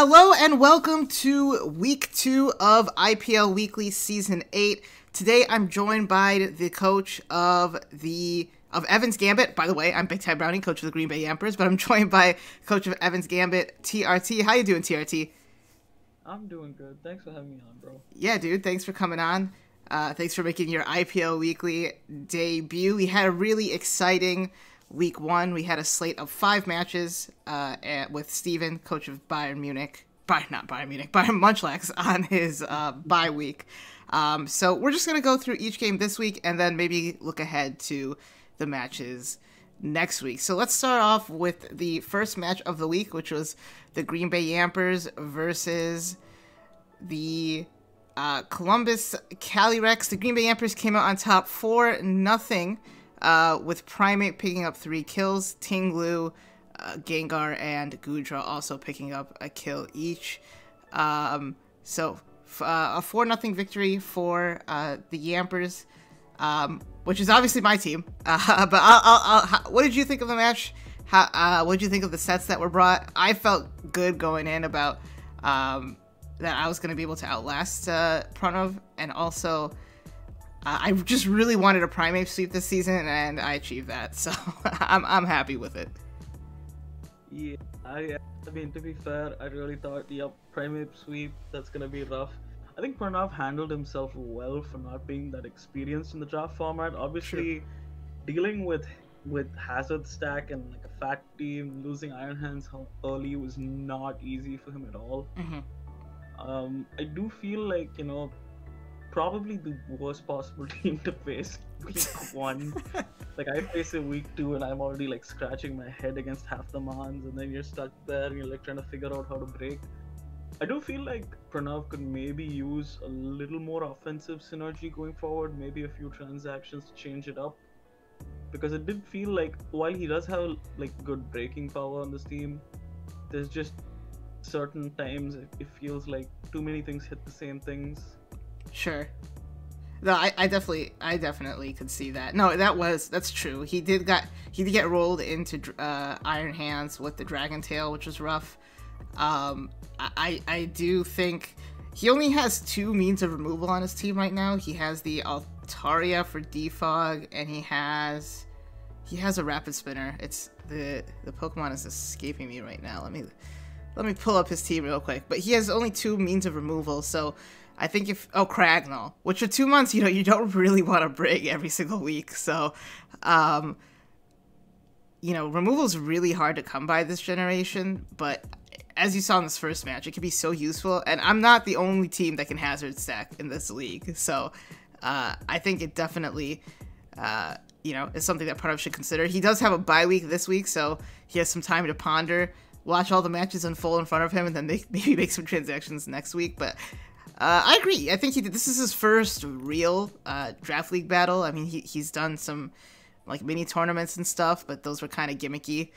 Hello and welcome to week two of IPL Weekly Season 8. Today I'm joined by the coach of the of Evans Gambit. By the way, I'm Big Ty Browning, coach of the Green Bay Yampers, but I'm joined by coach of Evans Gambit, TRT. How you doing, TRT? I'm doing good. Thanks for having me on, bro. Yeah, dude. Thanks for coming on. Uh, thanks for making your IPL Weekly debut. We had a really exciting week one. We had a slate of five matches uh, at, with Steven, coach of Bayern Munich. Bayern, not Bayern Munich, Bayern Munchlax on his uh, bye week. Um, so we're just going to go through each game this week and then maybe look ahead to the matches next week. So let's start off with the first match of the week, which was the Green Bay Yampers versus the uh, Columbus Calyrex. The Green Bay Yampers came out on top four nothing, uh, with Primeape picking up three kills. Ting-Lu, uh, Gengar, and Goodra also picking up a kill each. Um, so uh, a four nothing victory for uh, the Yampers. Um, which is obviously my team. Uh, but I'll, I'll, I'll, what did you think of the match? How, what did you think of the sets that were brought? I felt good going in about um, that I was going to be able to outlast Pranav, and also uh, I just really wanted a Primeape sweep this season, and I achieved that. So I'm I'm happy with it. Yeah, I, I mean to be fair, I really thought yeah, Primeape sweep that's gonna be rough. I think Pranav handled himself well for not being that experienced in the draft format. Obviously, dealing with with Hazard stack and like a fat team, losing Iron Hands early was not easy for him at all. Mm-hmm. Um, I do feel like you know, probably the worst possible team to face week one. like I face it week two, and I'm already like scratching my head against half the mons, and then you're stuck there, and you're like trying to figure out how to break. I do feel like Pranav could maybe use a little more offensive synergy going forward, maybe a few transactions to change it up. Because it did feel like while he does have like good breaking power on this team, there's just certain times it feels like too many things hit the same things. Sure. No, I, I definitely, I definitely could see that. No, that was that's true. He did got he did get rolled into uh, Iron Hands with the Dragon Tail, which was rough. Um, I I do think he only has two means of removal on his team right now. He has the Altaria for defog, and he has he has a Rapid Spinner. It's the the Pokemon is escaping me right now. Let me let me pull up his team real quick. But he has only two means of removal, so I think if oh Cragnall, which are two months, you know, you don't really want to bring every single week. So, um, you know, removal is really hard to come by this generation. But as you saw in this first match, it can be so useful. And I'm not the only team that can hazard stack in this league, so uh, I think it definitely. Uh, you know, is something that Pranav should consider. He does have a bye week this week, so he has some time to ponder watch all the matches unfold in front of him and then make, maybe make some transactions next week. But uh, I agree. I think he did. This is his first real uh, draft league battle. I mean, he, he's done some like mini tournaments and stuff, but those were kind of gimmicky.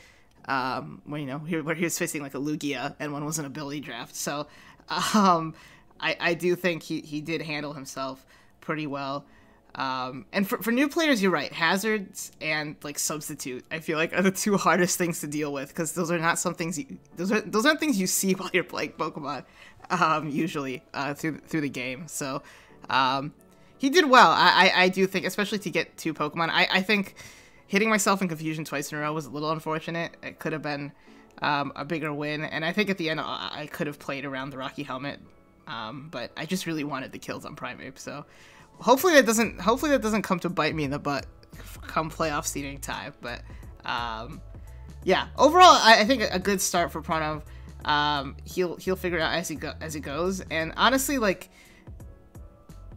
Um, when you know he, where he was facing like a Lugia and one was an ability draft. So um, I, I do think he, he did handle himself pretty well. Um, and for, for new players, you're right. Hazards and like substitute, I feel like are the two hardest things to deal with because those are not some things you, those are those aren't things you see while you're playing Pokemon. Um, usually uh, through through the game. So um, he did well. I, I, I do think, especially to get two Pokemon. I I think hitting myself in confusion twice in a row was a little unfortunate. It could have been um, a bigger win, and I think at the end I, could have played around the Rocky Helmet. Um, but I just really wanted the kills on Primeape, so hopefully that doesn't hopefully that doesn't come to bite me in the butt come playoff seeding time. But um, yeah, overall, I, I, think a good start for Pranav. Um, he'll he'll figure it out as he go as he goes. And honestly, like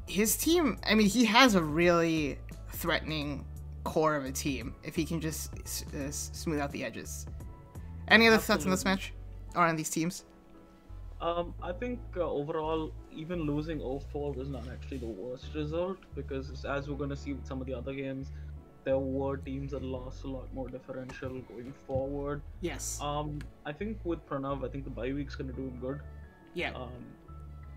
his team, I mean, he has a really threatening core of a team if he can just uh, smooth out the edges. Any other Absolutely. thoughts on this match or on these teams? Um, I think uh, overall, even losing 0-4 was not actually the worst result because, as we're going to see with some of the other games, there were teams that lost a lot more differential going forward. Yes. Um, I think with Pranav, I think the bye week's going to do him good. Yeah. Um,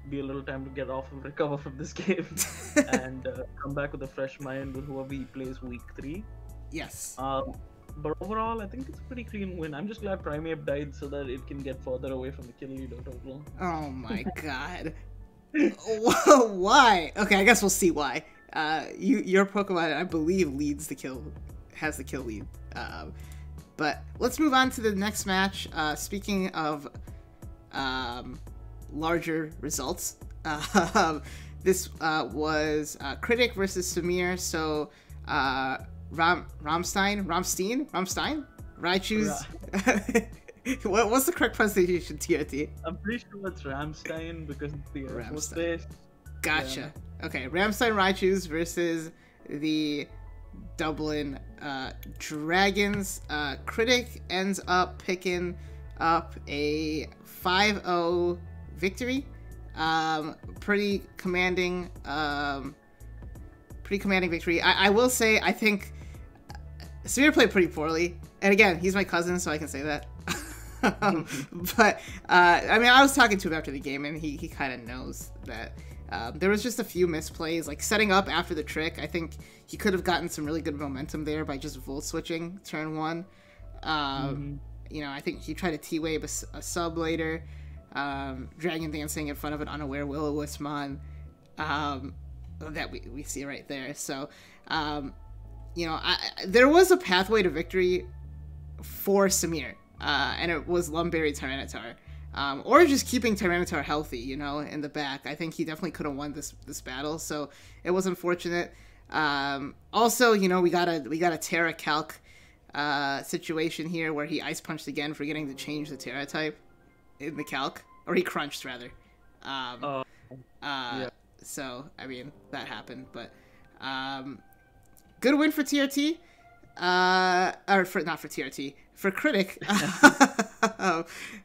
be a little time to get off and recover from this game, and uh, come back with a fresh mind with whoever he plays week three. Yes. Um, but overall, I think it's a pretty clean win. I'm just glad Primeape died so that it can get further away from the kill leader total. Oh my god. why? Okay, I guess we'll see why. Uh, you your Pokemon, I believe, leads the kill, has the kill lead. Um, but let's move on to the next match. Uh, speaking of um, larger results, uh, this uh, was uh, Critic versus Samir. So uh, Ram Ramstein, Ramstein, Ramstein, Raichu's. what, what's the correct pronunciation? TRT. I'm pretty sure it's Ramstein because it's the Ramstein. Gotcha. Okay, Ramstein Raichu's versus the Dublin uh, Dragons. Uh, Critic ends up picking up a 5-0 victory. Um, pretty commanding. Um, pretty commanding victory. I, I will say, I think Samir played pretty poorly. And again, he's my cousin, so I can say that. um, but uh, I mean, I was talking to him after the game, and he, he kind of knows that um, there was just a few misplays, like setting up after the trick. I think he could have gotten some really good momentum there by just volt switching turn one. Um, You know, I think he tried to T wave a sub later, um, Dragon Dancing in front of an unaware Will O Wismon um, that we, we see right there. So, um, you know, I, there was a pathway to victory for Samir, uh, and it was Lum Berry Tyranitar. Um, or just keeping Tyranitar healthy, you know, in the back. I think he definitely could have won this this battle, so it was unfortunate. Um, also, you know, we got a we got a Tera Calc uh, situation here where he ice punched again, forgetting to change the Tera type in the Calc, or he crunched rather. Um, Uh, uh, yeah. So I mean that happened, but um, good win for TRT. Uh, or for not for TRT for Critic,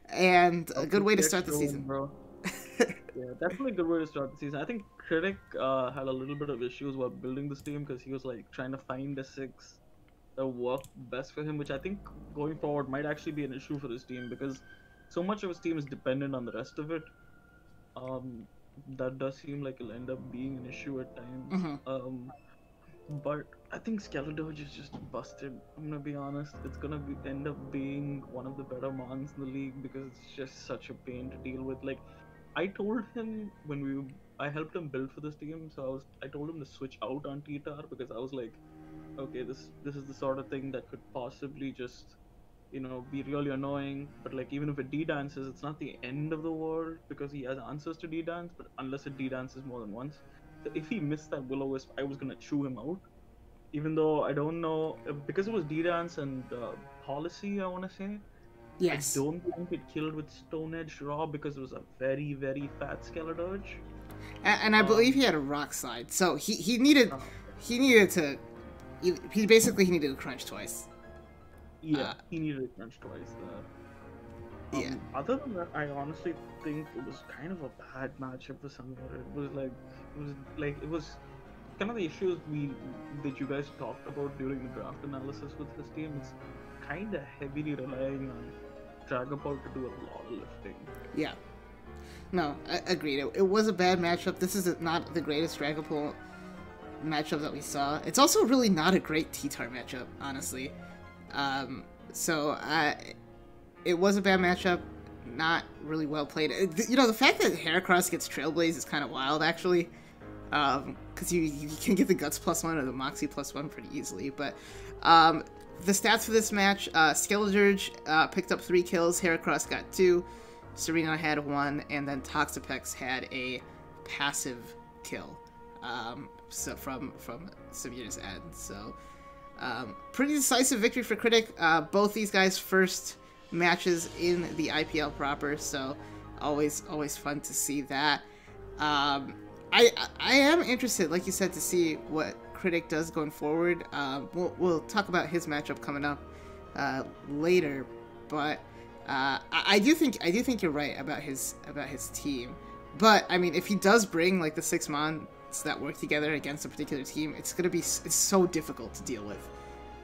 and a good way to start the season. bro. yeah, definitely a good way to start the season. I think Critic uh, had a little bit of issues while building this team because he was like trying to find the six that worked best for him, which I think going forward might actually be an issue for this team because so much of his team is dependent on the rest of it. Um, that does seem like it'll end up being an issue at times. Mhm. Um, but I think Skeledirge is just busted. I'm gonna be honest. It's gonna be, end up being one of the better mons in the league because it's just such a pain to deal with. Like, I told him when we, I helped him build for this team, so I was, I told him to switch out on T-Tar because I was like, okay, this, this is the sort of thing that could possibly just, you know, be really annoying. But like, even if it D-dances, it's not the end of the world because he has answers to D-dance. But unless it D-dances more than once, if he missed that Will-O-Wisp, I was gonna chew him out. Even though I don't know uh, because it was D-dance and uh, policy, I want to say. Yes. I don't think it killed with Stone Edge Raw because it was a very very fat Skeledirge. And, and I Um, believe he had a rock slide, so he, he needed Uh, he needed to he, he basically he needed to crunch twice. yeah, Uh, he needed a crunch twice there. Yeah. Um, Other than that, I honestly think it was kind of a bad matchup for Samir. It was like it was like it was kind of the issues we that you guys talked about during the draft analysis with his team. It's kind of heavily relying on Dragapult to do a lot of lifting. Yeah. No, I, agreed. It, it was a bad matchup. This is not the greatest Dragapult matchup that we saw. It's also really not a great T-Tar matchup, honestly. Um, so I, it was a bad matchup. Not really well played. Uh, You know, the fact that Heracross gets Trailblaze is kind of wild, actually. Because you, you can get the Guts plus one or the Moxie plus one pretty easily. But um, the stats for this match uh, uh, picked up three kills, Heracross got two, Serena had one, and then Toxapex had a passive kill um, so from from Samir's end. So um, pretty decisive victory for Critic. Uh, both these guys' first matches in the IPL proper, so always always fun to see that. Um, I I am interested, like you said, to see what Critic does going forward. Um, we'll we'll talk about his matchup coming up uh, later, but uh, I, I do think I do think you're right about his about his team. But I mean, if he does bring like the six mons that work together against a particular team, it's gonna be it's so difficult to deal with.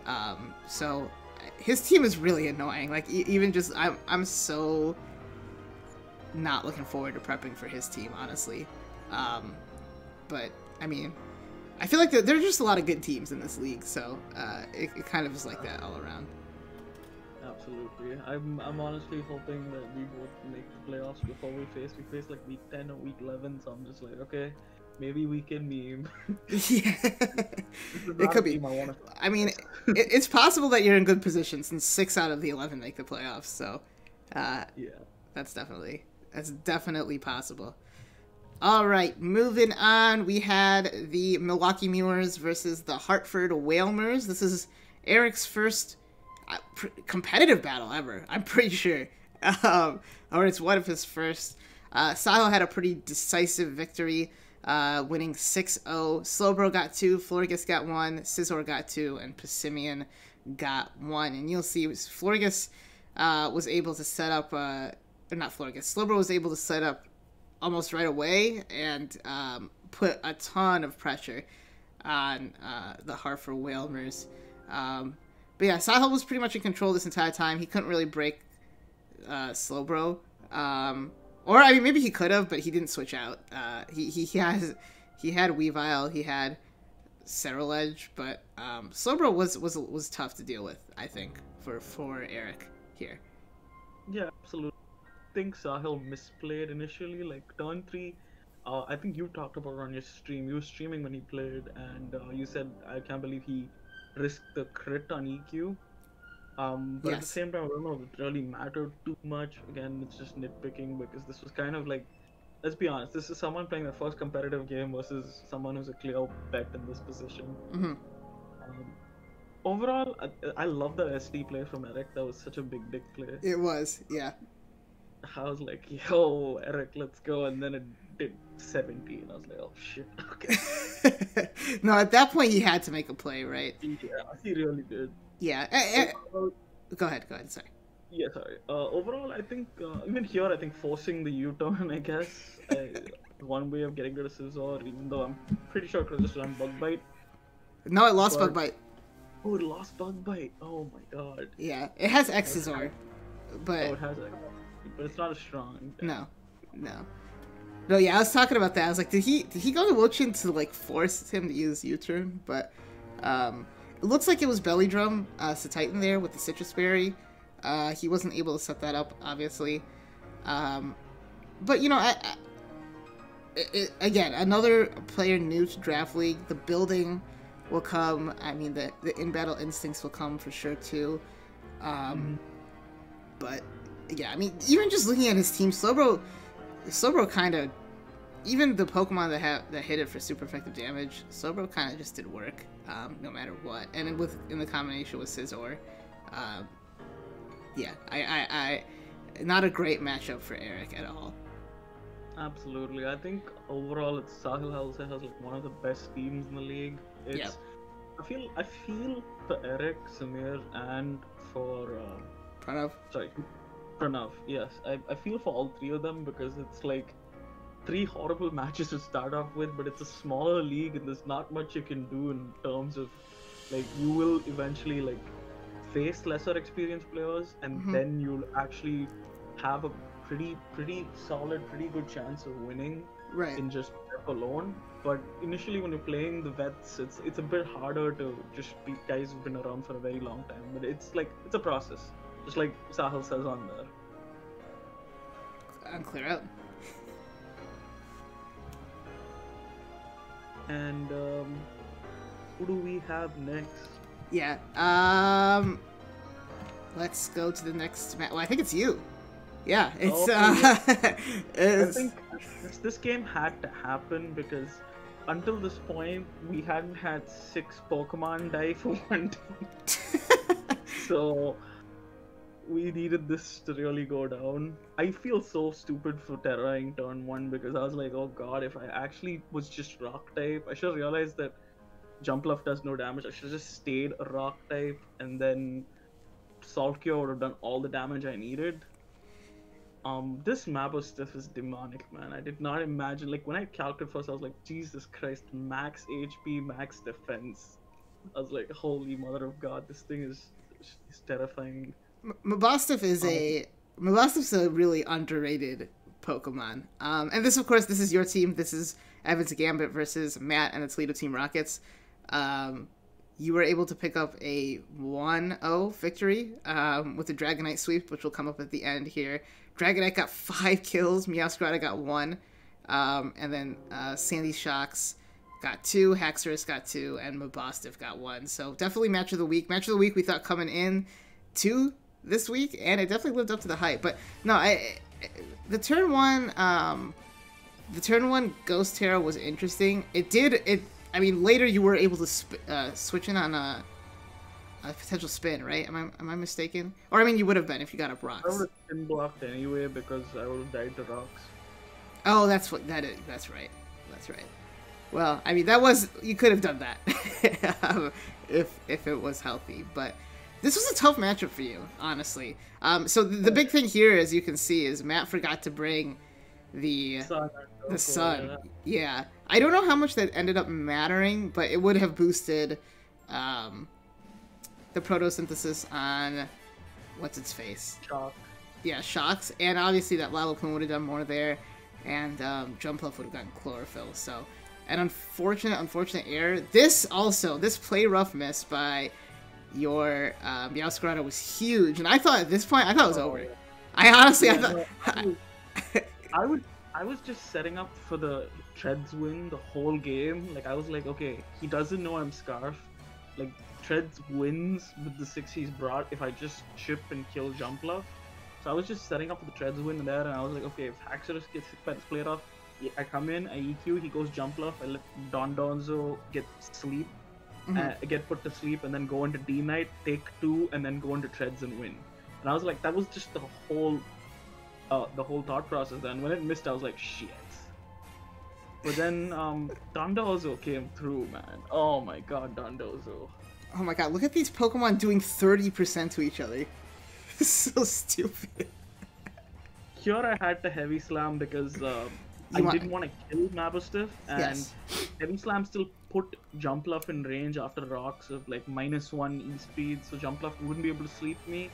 Um, so his team is really annoying. Like e- even just I'm I'm so not looking forward to prepping for his team, honestly. Um, but I mean, I feel like there, there are just a lot of good teams in this league, so uh, it, it kind of is like that all around. Absolutely. I'm I'm honestly hoping that we both make the playoffs before we face we face like week ten or week eleven, so I'm just like, okay, maybe we can meme. yeah, it could be. I. I mean, it, it's possible that you're in good position since six out of the eleven make the playoffs. So, uh, yeah, that's definitely that's definitely possible. All right, moving on. We had the Milwaukee Mirrors versus the Hartford Whalers. This is Eric's first uh, competitive battle ever. I'm pretty sure, um, or it's one of his first. Uh, Sahil had a pretty decisive victory, uh, winning 6-0. Slowbro got two, Florges got one, Scizor got two, and Passimian got one. And you'll see, Florges uh, was able to set up, uh, or not Florges, Slowbro was able to set up almost right away and um, put a ton of pressure on uh, the Hartford Whalers. Um, but yeah, Sahil was pretty much in control this entire time. He couldn't really break uh, Slowbro. Um, or I mean, maybe he could have, but he didn't switch out. Uh, he, he he has he had Weavile, he had Ceruledge, but um, was was was tough to deal with. I think for for Eric here. Yeah, absolutely. I think Sahil misplayed initially, like turn three. Uh, I think you talked about on your stream. You were streaming when he played, and uh, you said, "I can't believe he risked the crit on EQ. Um, but yes. at the same time, I don't know if it really mattered too much. Again, it's just nitpicking because this was kind of like, let's be honest, this is someone playing their first competitive game versus someone who's a clear bet in this position. Mm-hmm. Um, overall, I, I love the SD play from Eric. That was such a big dick play. It was, yeah. I was like, yo, Eric, let's go. And then it did 17. I was like, oh shit, okay. no, at that point he had to make a play, right? Yeah, he really did. Yeah. Go ahead, go ahead, sorry. Yeah, sorry. Uh, overall, I think, uh, even here, I think forcing the U turn, I guess, one way of getting rid of Scizor, even though I'm pretty sure it was just on Bug Bite. No, it lost but... Bug Bite. Oh, it lost Bug Bite. Oh my god. Yeah, it has Xizor, but. Oh, it has X, but it's not as strong. No, no. No, yeah, I was talking about that. I was like, did he did he go to Wo-Chien to like force him to use U-turn? But um, it looks like it was Belly Drum uh, Titan there with the Sitrus Berry. Uh, he wasn't able to set that up, obviously. Um, but you know, I, I it, again, another player new to Draft League. The building will come. I mean, the the in battle instincts will come for sure too. Um. But yeah, I mean, even just looking at his team, Slowbro, Slowbro kind of even the Pokemon that have that hit it for super effective damage, Slowbro kind of just did work, um, no matter what. And with in the combination with Scizor, uh, yeah, I, I, I, not a great matchup for Eric at all. Absolutely, I think overall, it's Sahil also has like one of the best teams in the league. It's, yep. I feel, I feel for Eric, Samir, and for uh, Pranav. Sorry, Pranav. Yes, I, I feel for all three of them because it's like three horrible matches to start off with, but it's a smaller league and there's not much you can do in terms of like you will eventually like face lesser experienced players and mm-hmm. then you'll actually have a pretty pretty solid, pretty good chance of winning right. in just alone. But initially when you're playing the vets, it's it's a bit harder to just beat guys who've been around for a very long time. But it's like it's a process. Just like Sahil says on there. And clear out. And um, who do we have next? Yeah. Um. Let's go to the next match. Well, I think it's you. Yeah, it's. Oh, uh, it's... I think this, this game had to happen because until this point we hadn't had six Pokemon die for one team. so we needed this to really go down. I feel so stupid for terroring turn one because I was like, oh god, if I actually was just rock type, I should have realized that Jumpluff does no damage. I should have just stayed a rock type and then Cure would have done all the damage I needed. Um, this Mabosstiff is demonic, man. I did not imagine. Like when I calculated first, I was like, Jesus Christ, max HP, max defense. I was like, holy mother of God, this thing is, is terrifying. Mabosstiff is a oh. Mabosstiff's a really underrated Pokemon. Um, and this, of course, this is your team. This is Evan's Gambit versus Matt and the Toledo Team Rockets. Um, you were able to pick up a 1-0 victory um, with the Dragonite sweep, which will come up at the end here. Dragonite got five kills, Meowscarada got one, um, and then uh, Sandy Shocks got two, Haxorus got two, and Mabosstiff got one. So definitely match of the week. Match of the week we thought coming in to this week, and it definitely lived up to the hype. But no, I the turn one, um, the turn one Ghost Tera was interesting. It did it. I mean, later you were able to sp- uh, switch in on a, a potential spin, right? Am I am I mistaken? Or I mean, you would have been if you got up I would have spin blocked anyway because I would have died to rocks. Oh, that's what that is. That's right. That's right. Well, I mean, that was you could have done that um, if if it was healthy, but this was a tough matchup for you, honestly. Um, so the, the big thing here, as you can see, is Matt forgot to bring the Sun, the sun. Yeah, I don't know how much that ended up mattering, but it would have boosted um, the photosynthesis on what's its face. Shock. Yeah, shocks, and obviously that Lalapun would have done more there, and um, Jumpluff would have gotten chlorophyll. So, an unfortunate, unfortunate error. This also, this play rough miss by your um, Meowscarada was huge, and I thought at this point, I thought it was over. I honestly, I thought. no, I I would I was just setting up for the Treads win the whole game. Like I was like, okay, he doesn't know I'm Scarf. Like Treads wins with the six he's brought if I just chip and kill Jumpluff. So I was just setting up for the Treads win there, and I was like, okay, if Haxorus gets hit by this off, I come in, I EQ, he goes Jumpluff, I let Don Donzo get sleep, Mhm. uh, get put to sleep, and then go into D night, take two, and then go into Treads and win. And I was like, that was just the whole uh, the whole thought process. Then when it missed, I was like, shit. But then um, Dondozo came through, man. Oh my god, Dondozo. Oh my god, look at these Pokemon doing 30% to each other. so stupid. Here I had to heavy slam because uh, I want- didn't want to kill Mabosstiff, and Yes. Heavy slam still put Jumpluff in range after rocks of like minus one E speed, so Jumpluff wouldn't be able to sleep me.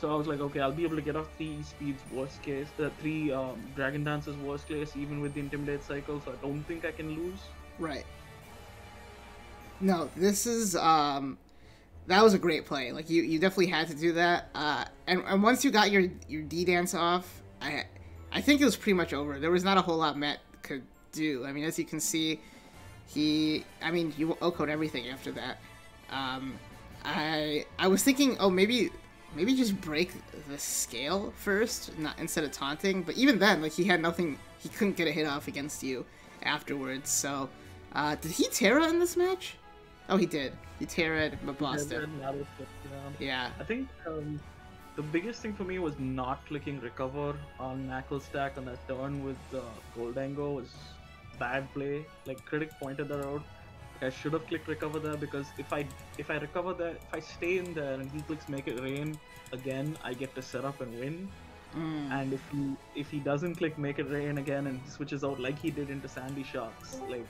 So I was like, okay, I'll be able to get off three E speeds worst case, uh, three um, Dragon Dances worst case, even with the Intimidate cycle. So I don't think I can lose. Right. No, this is um that was a great play. Like you, you definitely had to do that. Uh and, and once you got your your D dance off, I I think it was pretty much over. There was not a whole lot Matt could do. I mean, as you can see, he I mean, you OHKO'd everything after that. Um I I was thinking, oh maybe maybe just break the scale first, not instead of taunting. But even then, like he had nothing. He couldn't get a hit off against you afterwards. So, uh, did he Terra in this match? Oh, he did. He. And then Mabosstiff, yeah. Yeah. I think um, the biggest thing for me was not clicking recover on Knuckle Stack on that turn with uh, Gholdengo was bad play. Like critic pointed that out. I should have clicked recover there because if I if I recover there, if I stay in there and he clicks make it rain again, I get to set up and win. Mm. And if he if he doesn't click make it rain again and switches out like he did into Sandy Shocks, like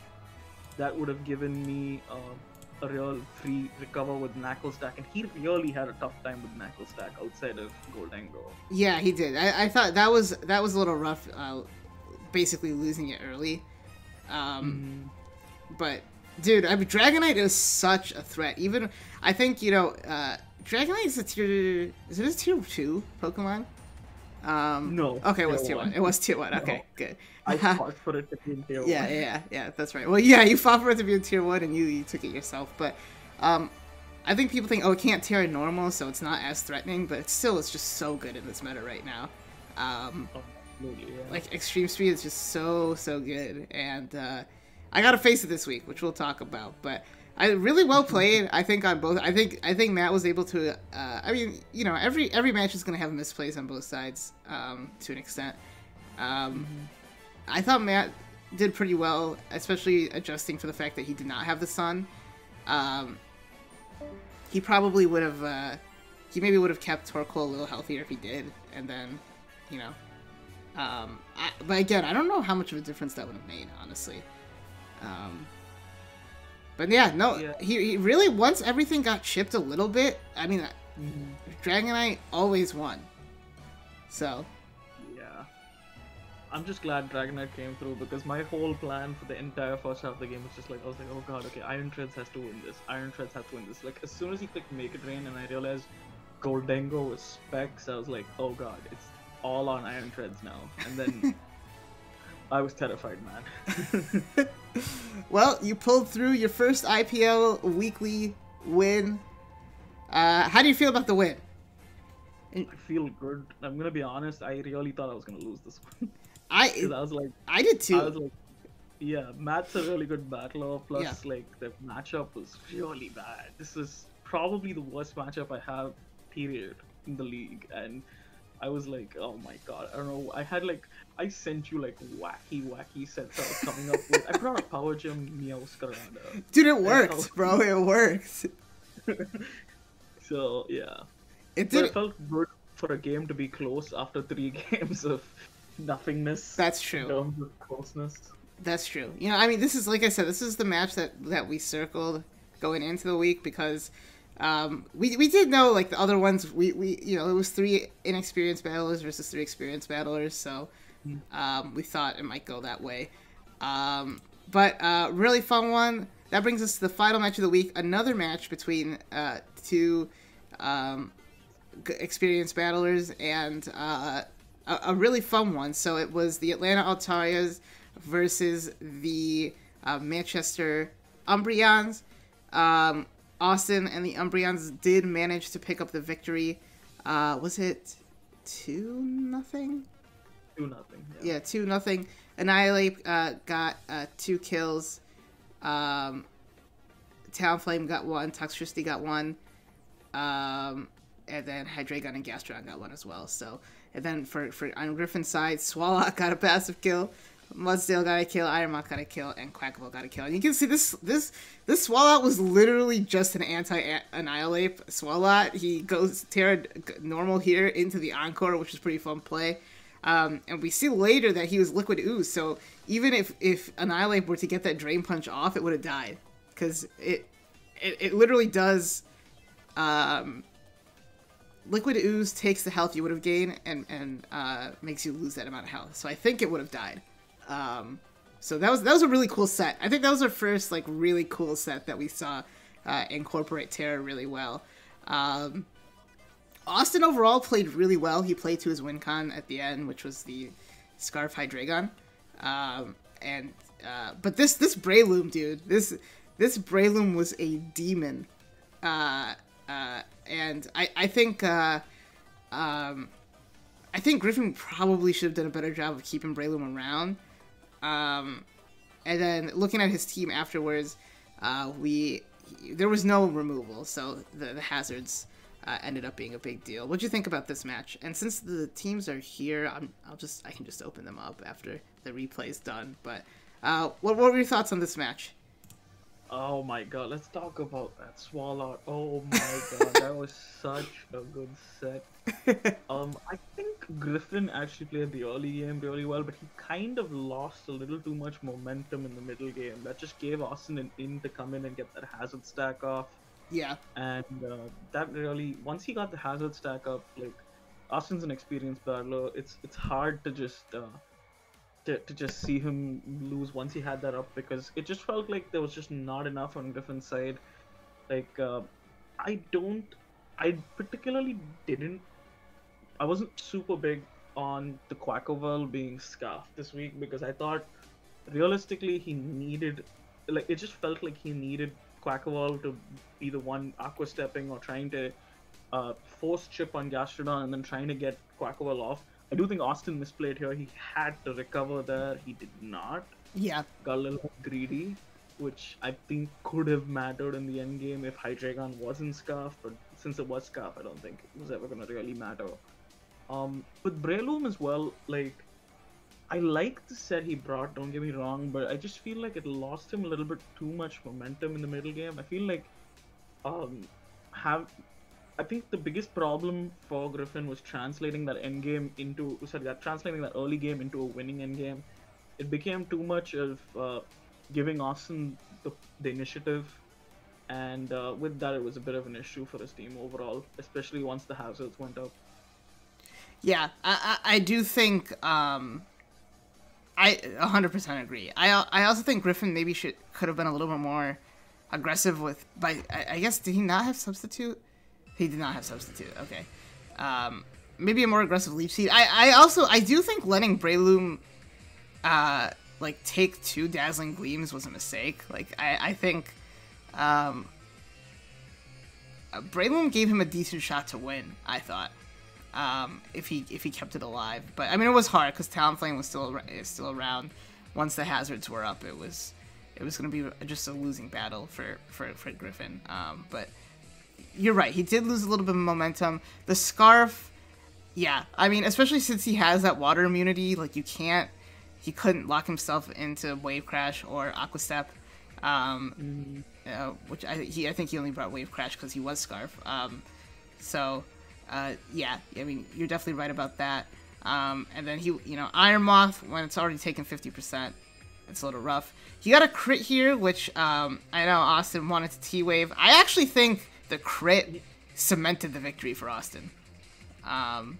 that would have given me uh, a real free recover with Knuckle Stack, and he really had a tough time with Knuckle Stack outside of Gholdengo. Yeah, he did. I, I thought that was that was a little rough. Uh, basically losing it early. Um, But dude, I mean, Dragonite is such a threat. Even I think you know, uh, Dragonite is a tier. Is it a tier two Pokemon? Um, No, Okay, it was tier one. one. It was tier one. Okay, good. I fought for it to be in tier yeah, one. yeah, yeah, yeah. That's right. Well, yeah, you fought for it to be a tier one, and you, you took it yourself. But um, I think people think, oh, it can't tear a normal, so it's not as threatening. But it still is just so good in this meta right now. Um, Oh, absolutely, yeah. like extreme speed is just so so good. And uh i gotta face it this week which we'll talk about. But i really well played i think on both i think i think matt was able to uh i mean you know every every match is gonna have misplays on both sides um to an extent. Um i thought matt did pretty well especially adjusting for the fact that he did not have the sun. Um he probably would have uh he maybe would have kept Torkoal a little healthier if he did and then you know um, I, but again, I don't know how much of a difference that would have made, honestly. Um, but yeah, no, Yeah. He, he really once everything got chipped a little bit. I mean, Mhm. Dragonite always won. So Yeah. I'm just glad Dragonite came through because my whole plan for the entire first half of the game was just like I was like, oh god, okay, Iron Treads has to win this. Iron Treads has to win this. Like as soon as he clicked Make It Rain and I realized Gholdengo was specs, I was like, oh god, it's all on Iron Treads now. And then I was terrified, man. well, you pulled through your first IPL weekly win. Uh, how do you feel about the win? I feel good. I'm gonna be honest. I really thought I was gonna lose this one. I I was like, I did too. I was like, yeah, Matt's a really good battler. Plus, yeah. like the matchup was really bad. This is probably the worst matchup I have, period, in the league. And I was like, oh my god, I don't know. I had like, I sent you like wacky, wacky sets I was coming up with. I brought a Power Gem Meowscarada. Uh, Dude, it works, bro. It worked. so yeah. It did. But it felt good for a game to be close after three games of nothingness. That's true. In terms of closeness. That's true. You know, I mean, this is like I said, this is the match that that we circled going into the week because um, we we did know like the other ones. We we you know it was three inexperienced battlers versus three experienced battlers, so um, we thought it might go that way. Um, but uh, really fun one. That brings us to the final match of the week. Another match between uh, two um, experienced battlers and uh, a, a, really fun one. So it was the Atlanta Altarias versus the uh, Manchester Umbreons. Austin and the Umbreons did manage to pick up the victory. Uh, was it two nothing? Two nothing. Yeah, yeah two nothing. Annihilape uh, got uh, two kills. Um, Talonflame got one. Toxtricity got one. Um, and then Hydreigon and Gastrodon got one as well. So, and then for, for on Griffin's side, Swalot got a passive kill, Mudsdale got a kill, Iron Moth got a kill, and Quaquaval got a kill. And you can see this this this Swalot was literally just an anti-Annihilape Swalot. He goes Tera normal here into the Encore, which is pretty fun play. Um, and we see later that he was Liquid Ooze, so even if, if Annihilape were to get that Drain Punch off, it would have died. Because it, it, it literally does um, Liquid Ooze takes the health you would have gained and and uh, makes you lose that amount of health. So I think it would have died. Um, so that was that was a really cool set. I think that was our first like really cool set that we saw uh, incorporate Tera really well. Um, Austin overall played really well. He played to his win con at the end, which was the Scarf Hydreigon. Um, and uh, but this this Breloom, dude, this this Breloom was a demon. Uh, uh, and I I think uh, um, I think Griffin probably should have done a better job of keeping Breloom around. Um, and then looking at his team afterwards, uh, we there was no removal, so the, the hazards uh, ended up being a big deal. What do you think about this match? And since the teams are here, I'm, I'll just I can just open them up after the replay is done. But uh, what, what were your thoughts on this match? Oh my god, let's talk about that Swalot. Oh my god, that was such a good set. Um, I think Griffin actually played the early game really well, but he kind of lost a little too much momentum in the middle game. That just gave Austin an in to come in and get that hazard stack off. Yeah. And uh, that really, once he got the hazard stack up, like, Austin's an experienced battler. It's it's hard to just uh, to, to just see him lose once he had that up because it just felt like there was just not enough on Griffin's side. Like uh, I don't, I particularly didn't, I wasn't super big on the Quaquaval being scarfed this week because I thought realistically he needed, like it just felt like he needed Quaquaval to be the one aqua stepping or trying to uh, force chip on Gastrodon and then trying to get Quaquaval off I do think Austin misplayed here. He had to recover there. He did not. Yeah. Got a little greedy, which I think could have mattered in the end game if Hydreigon wasn't Scarf, but since it was Scarf, I don't think it was ever gonna really matter. Um, with Breloom as well, like I like the set he brought. Don't get me wrong, but I just feel like it lost him a little bit too much momentum in the middle game. I feel like um, have I think the biggest problem for Griffin was translating that end game into sorry, that translating that early game into a winning end game. It became too much of uh, giving Austin the, the initiative, and uh, with that, it was a bit of an issue for his team overall, especially once the hazards went up. Yeah, I, I, do think um, I 100% agree. I I also think Griffin maybe should could have been a little bit more aggressive with. By I, I guess did he not have substitute? He did not have substitute. Okay. Um, maybe a more aggressive Leech Seed. I I also I do think letting Breloom, uh, like take two dazzling gleams was a mistake. Like I I think, um. Uh, Breloom gave him a decent shot to win. I thought um, if he if he kept it alive. But I mean, it was hard because Talonflame was still is still around. Once the hazards were up, it was it was going to be just a losing battle for for, for Griffin. Um, but you're right, he did lose a little bit of momentum. The scarf, yeah, I mean, especially since he has that water immunity, like you can't. He couldn't lock himself into Wave Crash or Aqua Step, um, mm-hmm. uh, which I he I think he only brought Wave Crash because he was Scarf. Um, so uh, yeah, I mean, you're definitely right about that. Um, and then he, you know, Iron Moth, when it's already taken 50%, it's a little rough. He got a crit here, which um, I know Austin wanted to T-Wave. I actually think the crit cemented the victory for Austin. Um,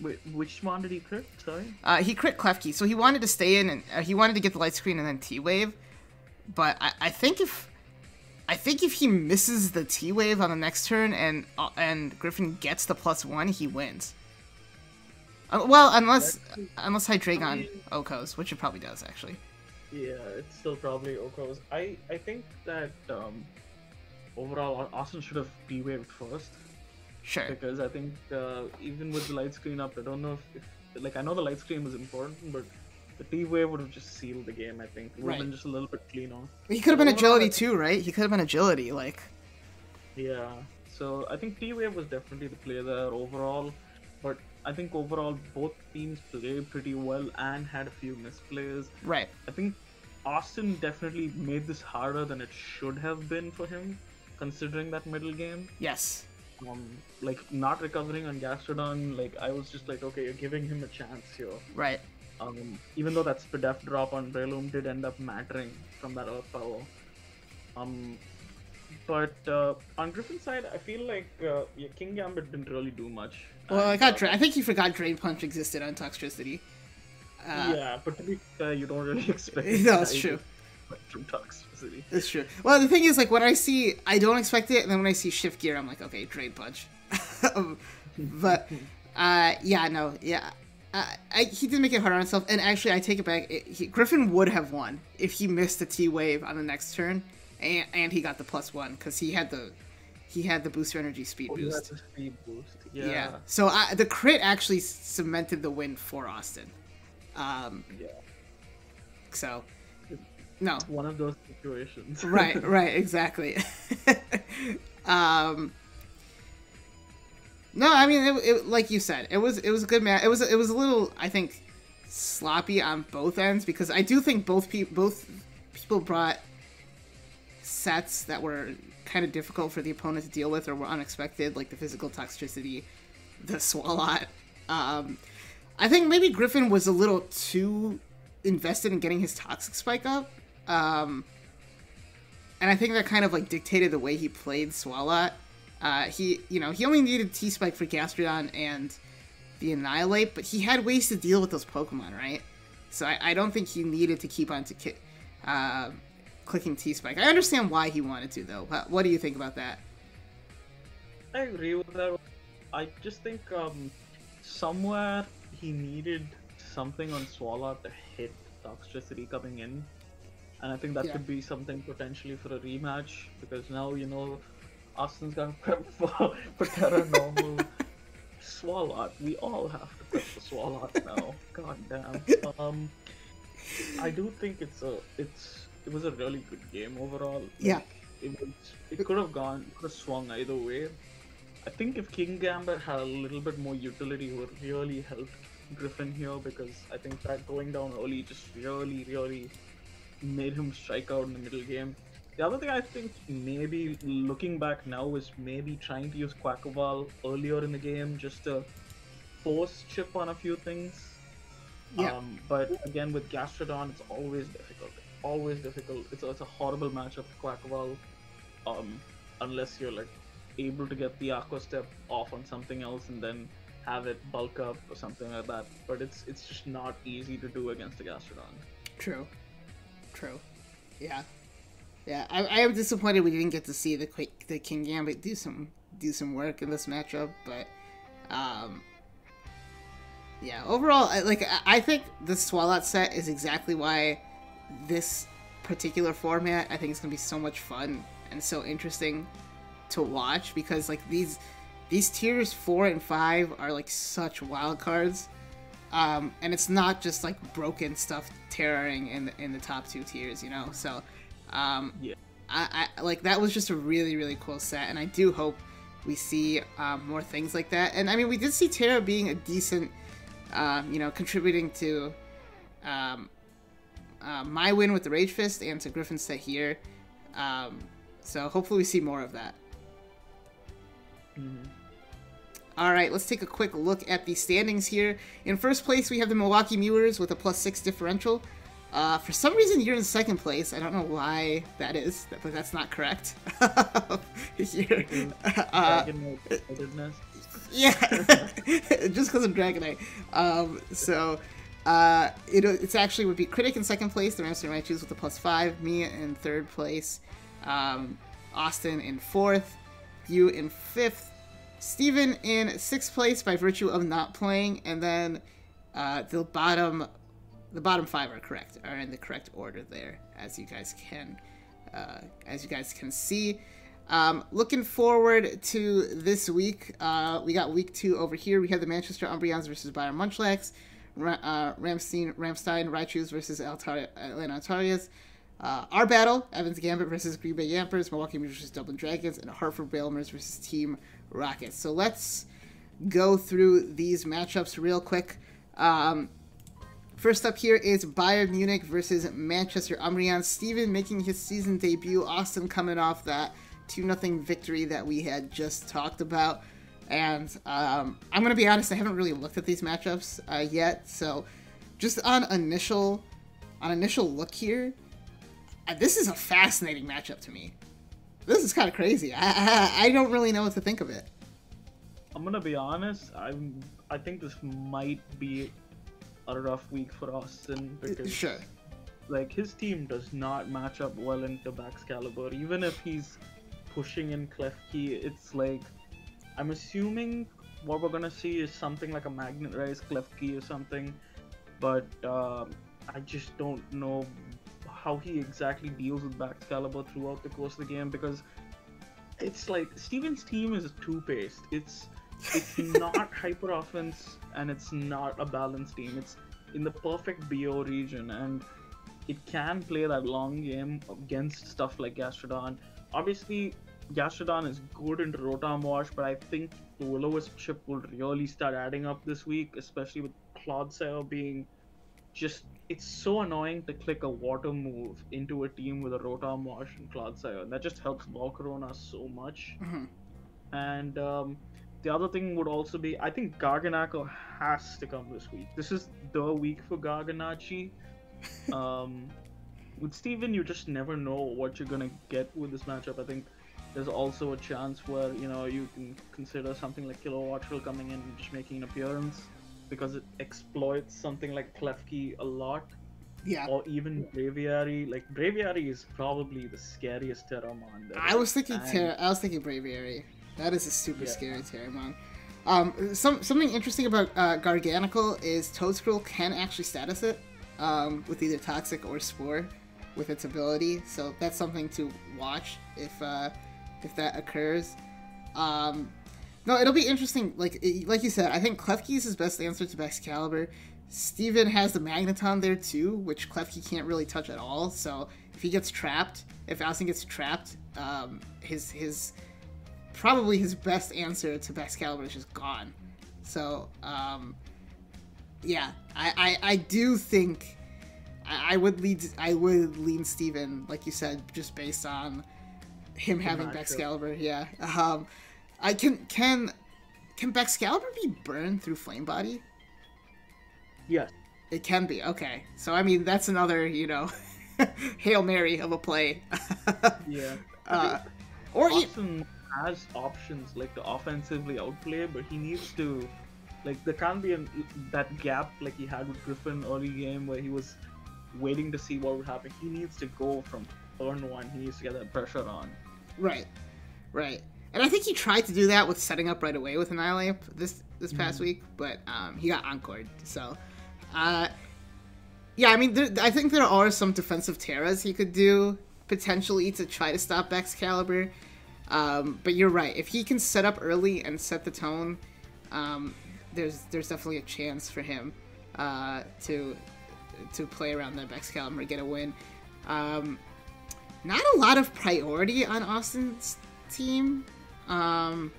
Wait, which one did he crit? Sorry? Uh, he crit Klefki, so he wanted to stay in, and uh, he wanted to get the light screen and then T-Wave. But I, I think if I think if he misses the T wave on the next turn and uh, and Griffin gets the plus one, he wins. Uh, well, unless unless Hydreigon I mean, OHKOs, which it probably does actually. Yeah, it's still probably OHKOs. I I think that um, overall Austin should have T waved first. Sure. Because I think uh, even with the light screen up, I don't know if, if like I know the light screen was important, but the T wave would have just sealed the game. I think it would have been just a little bit cleaner. He could have been agility too, right? He could have been agility, like. Yeah. So I think T wave was definitely the play there overall, but I think overall both teams played pretty well and had a few misplays. Right. I think Austin definitely made this harder than it should have been for him, considering that middle game. Yes. Um, like not recovering on Gastrodon, like I was just like, okay, you're giving him a chance here. Right. Um, even though that Spadef drop on Breloom did end up mattering from that Earth Power. Um, but uh, on Griffin's side, I feel like uh, yeah, Kingambit didn't really do much. Well, I got. Dra- I think he forgot Drain Punch existed on Toxtricity. Uh, yeah, but to be fair, you don't really expect. no, that's true. From Toxtricity. That's true. Well, the thing is, like, when I see, I don't expect it, and then when I see Shift Gear, I'm like, okay, Drain Punch. but, uh, yeah, no, yeah. Uh, I, he did make it hard on himself, and actually, I take it back. It, he, Griffin would have won if he missed the T wave on the next turn, and, and he got the plus one because he had the he had the booster energy speed oh, boost. Speed boost. Yeah. yeah. So I, the crit actually cemented the win for Austin. Um, yeah. So, no. One of those situations. right. Right. Exactly. um, no, I mean, it, it, like you said, it was it was a good match. It was it was a little, I think, sloppy on both ends because I do think both people both people brought sets that were kind of difficult for the opponent to deal with or were unexpected, like the physical Toxtricity, the Swalot. Um, I think maybe Griffin was a little too invested in getting his toxic spike up. Um, and I think that kind of like dictated the way he played Swalot. Uh, he, you know, he only needed T Spike for Gastrodon and the Annihilape, but he had ways to deal with those Pokemon, right? So I, I don't think he needed to keep on to ki- uh, clicking T Spike. I understand why he wanted to, though. What do you think about that? I agree with that. I just think um, somewhere he needed something on Swalot to hit Toxtricity coming in. And I think that yeah. could be something potentially for a rematch because now you know Austin's gonna prep for, for Tera normal. Swalot. We all have to prep for Swalot now. God damn. Um, I do think it's a it's it was a really good game overall. Like, yeah. It was it could have gone could have swung either way. I think if Kingambit had a little bit more utility would really help Griffin here because I think that going down early just really, really made him strike out in the middle game. The other thing I think maybe looking back now is maybe trying to use Quaquaval earlier in the game just to force chip on a few things. Yeah. Um, but again, with Gastrodon, it's always difficult. Always difficult. It's, it's a horrible matchup for Quaquaval. Um, unless you're like able to get the Aqua Step off on something else and then have it bulk up or something like that. But it's it's just not easy to do against the Gastrodon. True. True. Yeah. Yeah, I, I am disappointed we didn't get to see the the Kingambit do some do some work in this matchup, but um, yeah, overall, like I think the Swalot set is exactly why this particular format I think is gonna be so much fun and so interesting to watch because like these these tiers four and five are like such wild cards. Um, and it's not just like broken stuff tearing in the, in the top two tiers, you know. So, um, yeah, I, I like that was just a really really cool set, and I do hope we see um, more things like that. And I mean, we did see Tera being a decent, um, you know, contributing to um, uh, my win with the Rage Fist and to Griffin's set here. Um, so hopefully we see more of that. Mm-hmm. All right, let's take a quick look at the standings here. In first place, we have the Milwaukee Mewers with a plus six differential. Uh, for some reason, you're in second place. I don't know why that is, but that's not correct. uh, yeah, just because of Dragonite. Um, so, uh, it, it's actually would be Critic in second place, the Ramsey Raichus with a plus five, me in third place, um, Austin in fourth, you in fifth, Steven in sixth place by virtue of not playing, and then uh, the bottom the bottom five are correct are in the correct order there as you guys can uh, as you guys can see. Um, looking forward to this week uh, we got week two over here. We have the manchester umbreons versus bayern munchlax Ra- uh, ramstein ramstein raichus versus Altar- atlanta uh, our battle evans gambit versus green bay yampers milwaukee versus dublin dragons and hartford Balamers versus team rockets so let's go through these matchups real quick um, First up here is Bayern Munich versus Manchester Umbreon. Steven making his season debut. Austin coming off that 2 0 victory that we had just talked about. And um, I'm going to be honest, I haven't really looked at these matchups uh, yet. So just on initial on initial look here, this is a fascinating matchup to me. This is kind of crazy. I, I, I don't really know what to think of it. I'm gonna be honest. I'm. I think this might be a rough week for Austin because sure. like his team does not match up well into Baxcalibur. Even if he's pushing in Klefki, it's like I'm assuming what we're gonna see is something like a Magnet Rise Klefki or something, but uh, I just don't know how he exactly deals with Baxcalibur throughout the course of the game because it's like Steven's team is two-paced. It's it's not hyper offense and it's not a balanced team. It's in the perfect BO region and it can play that long game against stuff like Gastrodon. Obviously, Gastrodon is good into Rotom Wash, but I think the will chip will really start adding up this week, especially with Clodsire being just it's so annoying to click a water move into a team with a Rotom Wash and Clodsire, and that just helps Volcarona so much. Mm-hmm. And um, the other thing would also be I think Garganacl has to come this week. This is the week for Garganachi. um, with Steven, you just never know what you're gonna get with this matchup. I think there's also a chance where you know you can consider something like Kilowattrel coming in and just making an appearance because it exploits something like Klefki a lot. Yeah. Or even Braviary. Like Braviary is probably the scariest Terramon. I was thinking Ter- I was thinking Braviary. That is a super yeah. scary Terramon. Um, some something interesting about uh, Garganacl is Toedscruel can actually status it um, with either Toxic or Spore with its ability, so that's something to watch if uh, if that occurs. Um, no, it'll be interesting. Like like you said, I think Klefki is his best answer to Baxcalibur. Steven has the Magneton there too, which Klefki can't really touch at all. So if he gets trapped, if Austin gets trapped, um, his his probably his best answer to Baxcalibur is just gone. So, um, yeah, I, I, I do think I, I, would lead I would lean Steven, like you said, just based on him having Baxcalibur. Yeah. Um, I can can can Baxcalibur be burned through Flame Body? Yes. It can be. Okay. So I mean that's another, you know, Hail Mary of a play. yeah. Uh, or Austin, has options like to offensively outplay, but he needs to Like there can't be an, that gap like he had with Griffin early game where he was waiting to see what would happen. He needs to go from turn one. He needs to get that pressure on. Right, right. And I think he tried to do that with setting up right away with Annihilape this this past mm-hmm. week, but um, he got encored. So, uh, yeah, I mean, there, I think there are some defensive Teras he could do potentially to try to stop Baxcalibur. Um, but you're right. If he can set up early and set the tone, um, there's there's definitely a chance for him uh, to to play around that Baxcalibur, get a win. Um, not a lot of priority on Austin's team. Um,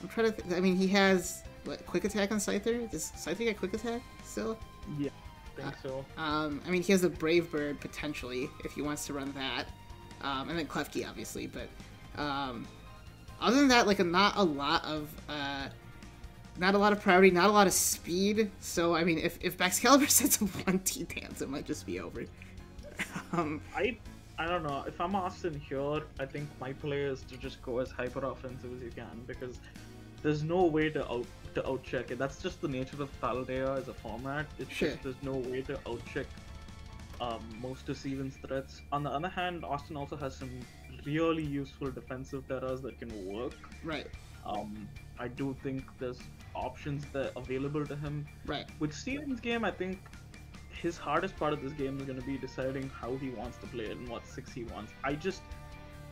I'm trying to. Th- I mean, he has what quick attack on Scyther. Does Scyther get quick attack still? Yeah, I think so. Uh, um, I mean, he has a Brave Bird potentially if he wants to run that, um, and then Klefki obviously. But um, other than that, like a, not a lot of. Uh, not a lot of priority, not a lot of speed. So I mean, if if Baxcalibur sets a one T dance, it might just be over. um, I I don't know. If I'm Austin here, I think my play is to just go as hyper offensive as you can because there's no way to out to outcheck it. That's just the nature of Paldea as a format. It's sure. just there's no way to outcheck um, most of Steven's threats. On the other hand, Austin also has some really useful defensive Teras that can work. Right. Um, I do think there's options that available to him. Right. With Steven's game, I think his hardest part of this game is going to be deciding how he wants to play it and what six he wants. I just,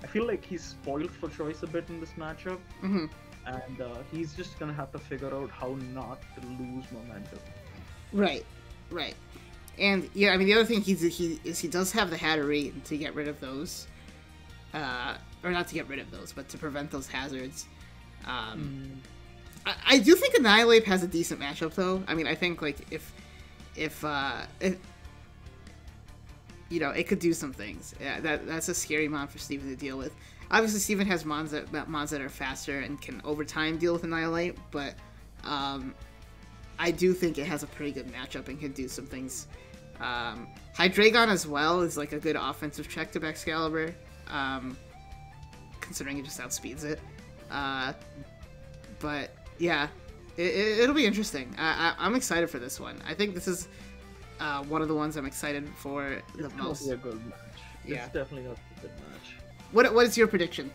I feel like he's spoiled for choice a bit in this matchup, mm-hmm. and uh, he's just going to have to figure out how not to lose momentum. Right, right, and yeah, I mean the other thing he's he is he does have the Hatterene to get rid of those, uh, or not to get rid of those, but to prevent those hazards. Um, mm. I, I do think Annihilape has a decent matchup though. I mean, I think like if if uh, if, you know, it could do some things. Yeah, that that's a scary mon for Steven to deal with. Obviously, Steven has mons that mons that are faster and can over time deal with Annihilape, but um, I do think it has a pretty good matchup and can do some things. Um, Hydreigon as well is like a good offensive check to Baxcalibur, um, considering it just outspeeds it. Uh, but yeah, it, will be interesting. I, I, am excited for this one. I think this is uh, one of the ones I'm excited for the it's most. Be a good match. Yeah, it's definitely a good match. What What is your prediction?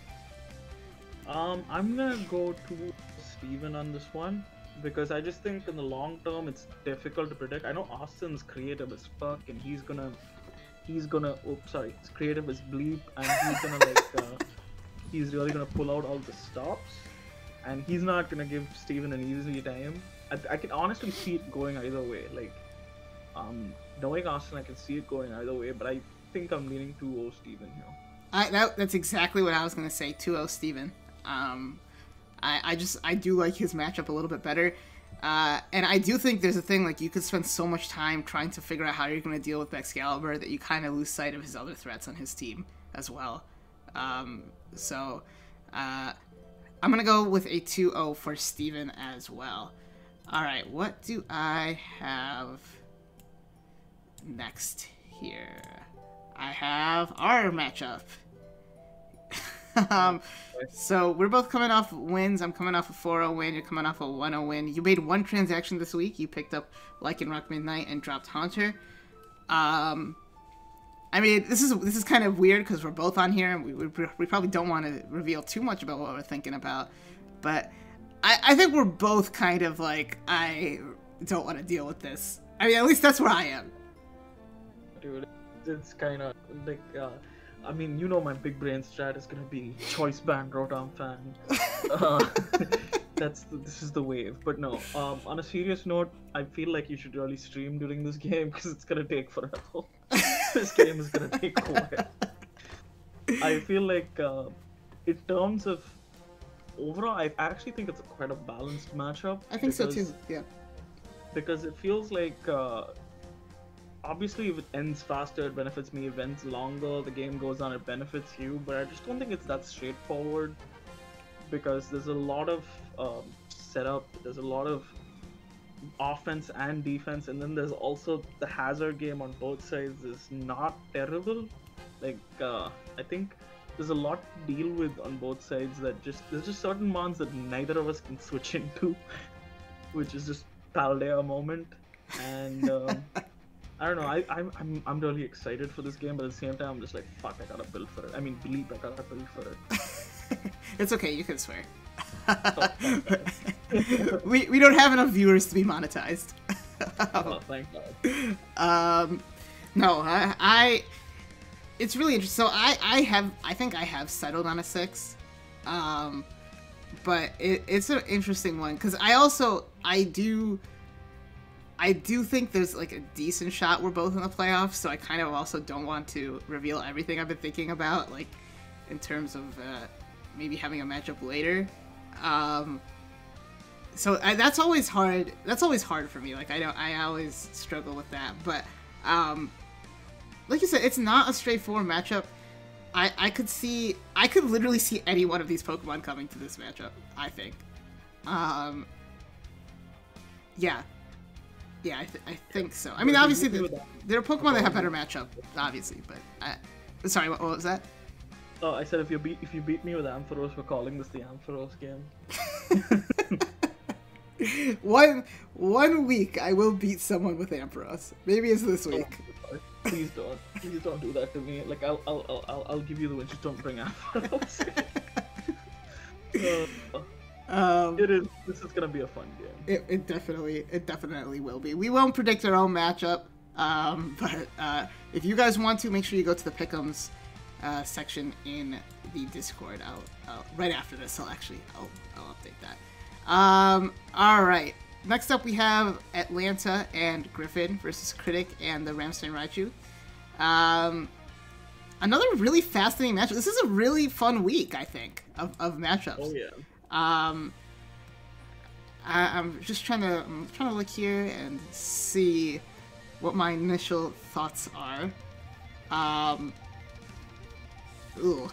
Um, I'm gonna go to Steven on this one because I just think in the long term it's difficult to predict. I know Austin's creative as fuck and he's gonna he's gonna oh sorry, his creative is bleep and he's gonna like uh, he's really gonna pull out all the stops and he's not gonna give Steven an easy time. I, I can honestly see it going either way. Like, um, knowing Austin, I can see it going either way, but I think I'm leaning 2-0 Steven here. I that, that's exactly what I was gonna say. 2-0 Steven. Um, I I just I do like his matchup a little bit better. Uh, and I do think there's a thing like you could spend so much time trying to figure out how you're going to deal with Baxcalibur that you kind of lose sight of his other threats on his team as well. Um, so uh, I'm gonna go with a 2-0 for Steven as well. Alright, what do I have next here? I have our matchup. um, so we're both coming off wins. I'm coming off a 4-0 win. You're coming off a 1-0 win. You made one transaction this week. You picked up Lycanroc Midnight and dropped Haunter. Um, I mean, this is this is kind of weird because we're both on here, and we, we, we probably don't want to reveal too much about what we're thinking about. But I, I think we're both kind of like I don't want to deal with this. I mean, at least that's where I am. Dude, it's kind of like. Uh, I mean, you know, my big brain strat is gonna be choice band Rotom fan. Uh, that's the, this is the wave. But no, um, on a serious note, I feel like you should really stream during this game because it's gonna take forever. This game is gonna take a while. I feel like, uh, in terms of overall, I actually think it's quite a balanced matchup. I think because, so too. Yeah. Because it feels like. Uh, obviously if it ends faster it benefits me if it ends longer the game goes on it benefits you but i just don't think it's that straightforward because there's a lot of um, setup there's a lot of offense and defense, and then there's also the hazard game on both sides is not terrible. Like uh, I think there's a lot to deal with on both sides that just there's just certain mons that neither of us can switch into. which is just Paldea moment, and um, I don't know. I I'm, I'm I'm really excited for this game, but at the same time, I'm just like, fuck, I gotta build for it. I mean, believe I gotta build for it. it's okay, you can swear. we we don't have enough viewers to be monetized. oh, thank God. Um, no, I, I it's really interesting. So I I have I think I have settled on a six. Um, but it, it's an interesting one because I also I do I do think there's like a decent shot we're both in the playoffs, so I kind of also don't want to reveal everything I've been thinking about, like in terms of uh, maybe having a matchup later. Um, so I, that's always hard. That's always hard for me. Like I don't. I always struggle with that. But um, like you said, it's not a straightforward matchup. I I could see. I could literally see any one of these Pokemon coming to this matchup. I think. Um. Yeah, yeah, I, th- I think so. I mean, obviously, the, there are Pokemon that have better matchup, obviously, but I, sorry, what, what was that? Oh, I said if you beat if you beat me with Ampharos, we're calling this the Ampharos game. one one week, I will beat someone with Ampharos. Maybe it's this week. Oh, please don't, please don't do that to me. Like I'll I'll I'll I'll, give you the win. Just don't bring Ampharos. uh, um, it is. This is gonna be a fun game. It, it definitely, it definitely will be. We won't predict our own matchup, um, but uh, if you guys want to, make sure you go to the Pickums uh, section in the Discord. I'll, I'll, right after this. I'll actually, I'll, I'll update that. Um, all right. Next up, we have Atlanta and Griffin versus Critic and the Ramstein Raichu. Um, another really fascinating matchup. This is a really fun week, I think, of, of matchups. Oh yeah. Um, I, am just trying to I'm trying to look here and see what my initial thoughts are. Um, ooh,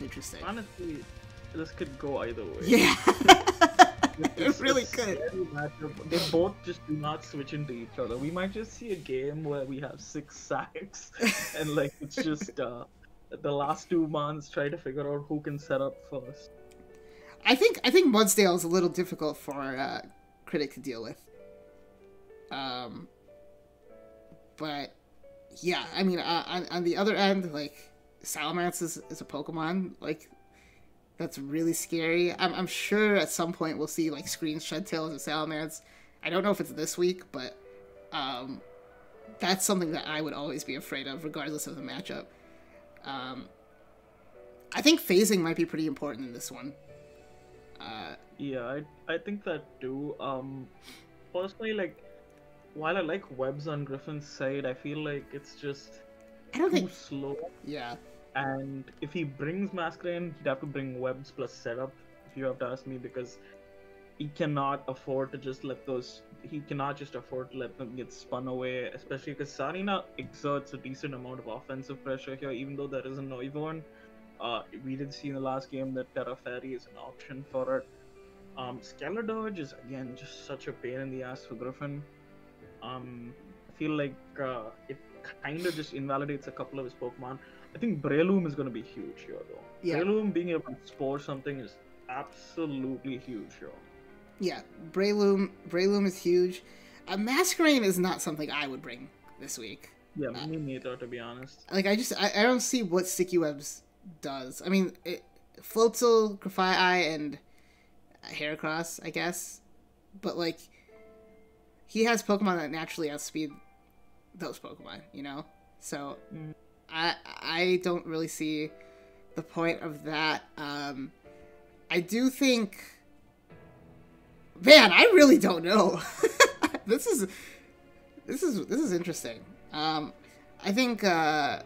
interesting. Honestly, this could go either way. Yeah. it really could. They both just do not switch into each other. We might just see a game where we have six sacks, and like it's just uh, the last two months try to figure out who can set up first. I think I think Mudsdale is a little difficult for uh, critic to deal with. Um, but yeah, I mean, uh, on, on the other end, like Salamence is, is a Pokemon like that's really scary. I'm, I'm sure at some point we'll see like Screen Shed Tails of Salamence. I don't know if it's this week, but um, that's something that I would always be afraid of, regardless of the matchup. Um, I think phasing might be pretty important in this one. Uh, yeah, I I think that too. Um, personally, like while I like webs on Griffin's side, I feel like it's just I don't too think slow. Yeah. And if he brings Masquerain, he'd have to bring webs plus setup. If you have to ask me, because he cannot afford to just let those. He cannot just afford to let them get spun away, especially because Sarina exerts a decent amount of offensive pressure here, even though there is a Noivern. Uh, we did see in the last game that Tera Fairy is an option for it. Um, Dodge is again just such a pain in the ass for Griffin. Um, I feel like uh, it kind of just invalidates a couple of his Pokemon. I think Breloom is going to be huge here, though. Yeah. Breloom being able to spore something is absolutely huge here. Yeah, Breloom, Breloom is huge. A uh, Masquerain is not something I would bring this week. Yeah, uh, me neither, to be honest. Like, I just, I, I don't see what Sticky Webs does. I mean, it, Floatzel, Grafaiai, and Heracross, I guess. But, like, he has Pokemon that naturally outspeed those Pokemon, you know? So, mm. I, I don't really see the point of that. Um, I do think... Man, I really don't know. this is this is this is interesting. Um, I think uh,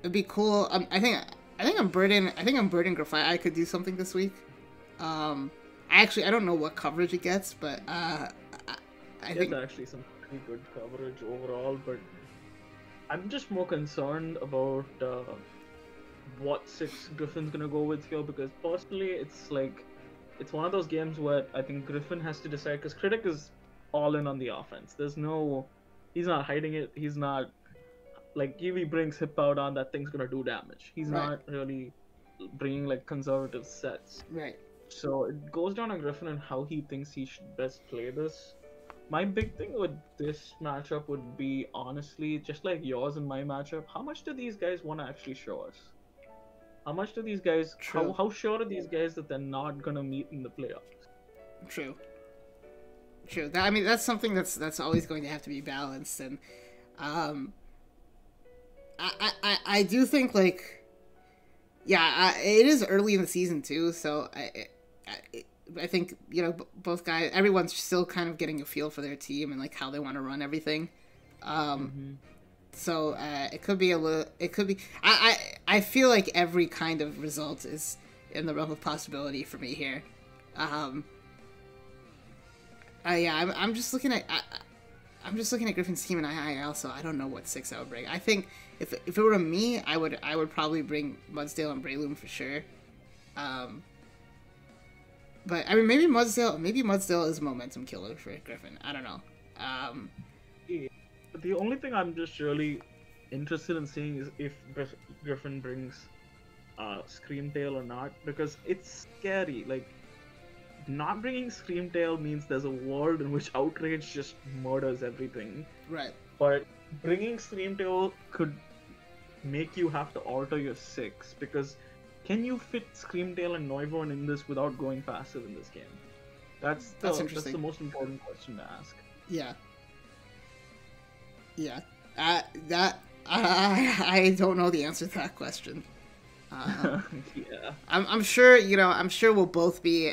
it'd be cool. Um, I think I think I'm burden. I think I'm burden graphite. I could do something this week. Um, I actually I don't know what coverage it gets, but uh, I, think actually some pretty good coverage overall. But I'm just more concerned about uh, what six Griffin's gonna go with here because personally, it's like it's one of those games where I think Griffin has to decide because Critic is all in on the offense. There's no, he's not hiding it. He's not like Eevee brings hip out on that thing's gonna do damage. He's right. not really bringing like conservative sets. Right. So it goes down to Griffin and how he thinks he should best play this. My big thing with this matchup would be honestly, just like yours and my matchup, how much do these guys want to actually show us? How much do these guys True. how, how sure are these guys that they're not gonna meet in the playoffs? True. True. That, I mean, that's something that's that's always going to have to be balanced, and um, I I, I- do think like, yeah, I, it is early in the season too, so I I, I think you know both guys, everyone's still kind of getting a feel for their team and like how they want to run everything. Um, so uh, it could be a little. It could be. I, I I feel like every kind of result is in the realm of possibility for me here. Um. Uh, yeah, I'm, I'm just looking at. I, I'm just looking at Griffin's team, and I, I also I don't know what six I would bring. I think if if it were me, I would I would probably bring Mudsdale and Breloom for sure. Um. But I mean, maybe Mudsdale, maybe Mudsdale is a momentum killer for Griffin. I don't know. Um. The only thing I'm just really interested in seeing is if Griffin brings uh, Screamtail or not, because it's scary. Like, not bringing Screamtail means there's a world in which Outrage just murders everything. Right. But bringing Screamtail could make you have to alter your six, because can you fit Screamtail and Noivern in this without going passive in this game? That's the, That's that's, the most important question to ask. Yeah. Yeah. Uh, that I I don't know the answer to that question. Uh, yeah. I'm I'm sure you know. I'm sure we'll both be.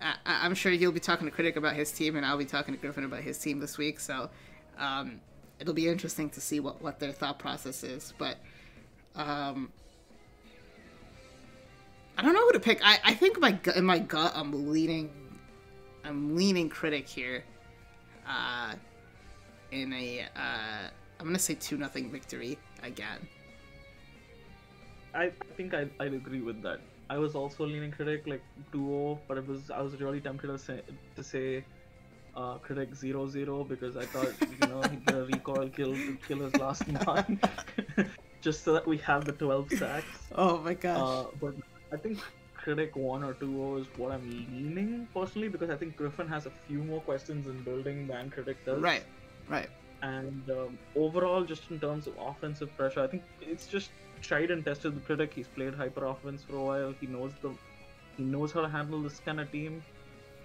I, I- I'm sure you'll be talking to Critic about his team, and I'll be talking to Griffin about his team this week. So, um, it'll be interesting to see what what their thought process is. But, um, I don't know who to pick. I I think my gut in my gut I'm leaning, I'm leaning Critic here. Uh, in a uh, I'm gonna say two nothing victory again. I I think I, I'd agree with that. I was also leaning critic like 2-0, but it was I was really tempted to say to say uh, critic 0-0 because I thought you know he'd get a recoil kill to kill his last one, just so that we have the 12 sacks. Oh my gosh. Uh, but I think critic 1 or 2-0 is what I'm leaning personally because I think Griffin has a few more questions in building than critic does. right. Right. And um, overall, just in terms of offensive pressure, I think it's just tried and tested the critic. He's played hyper offense for a while. He knows the he knows how to handle this kind of team.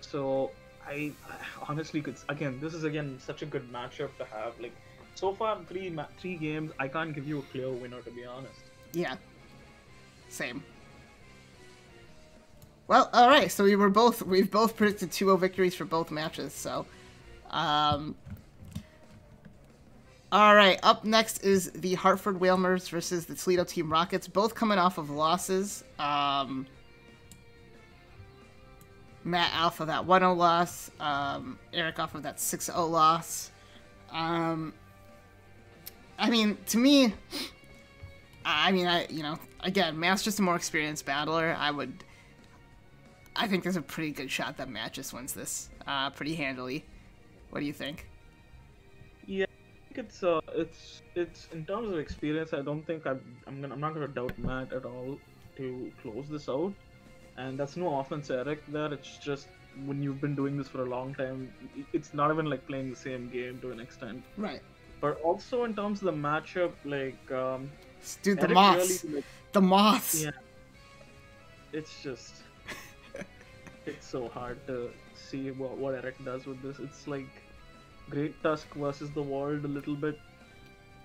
So I, I honestly could again, this is again such a good matchup to have. Like so far, three ma- three games, I can't give you a clear winner to be honest. Yeah. Same. Well, all right. So we were both we've both predicted 2-0 victories for both matches. So, um, all right. Up next is the Hartford Whalers versus the Toledo Team Rockets, both coming off of losses. Um, Matt Alpha that 1-0 loss. Um, Eric off of that 6-0 loss. Um, I mean, to me, I mean, I you know, again, Matt's just a more experienced battler. I would, I think there's a pretty good shot that Matt just wins this uh, pretty handily. What do you think? Yeah, I think it's uh, it's it's in terms of experience. I don't think I'm I'm gonna I'm not gonna doubt Matt at all to close this out. And that's no offense, Eric. There, it's just when you've been doing this for a long time, it's not even like playing the same game to an extent. Right, But also in terms of the matchup, like um, dude. The Eric moths, really, like, the moths. Yeah. it's just it's so hard to see what what Eric does with this. It's like Great Tusk versus the world a little bit.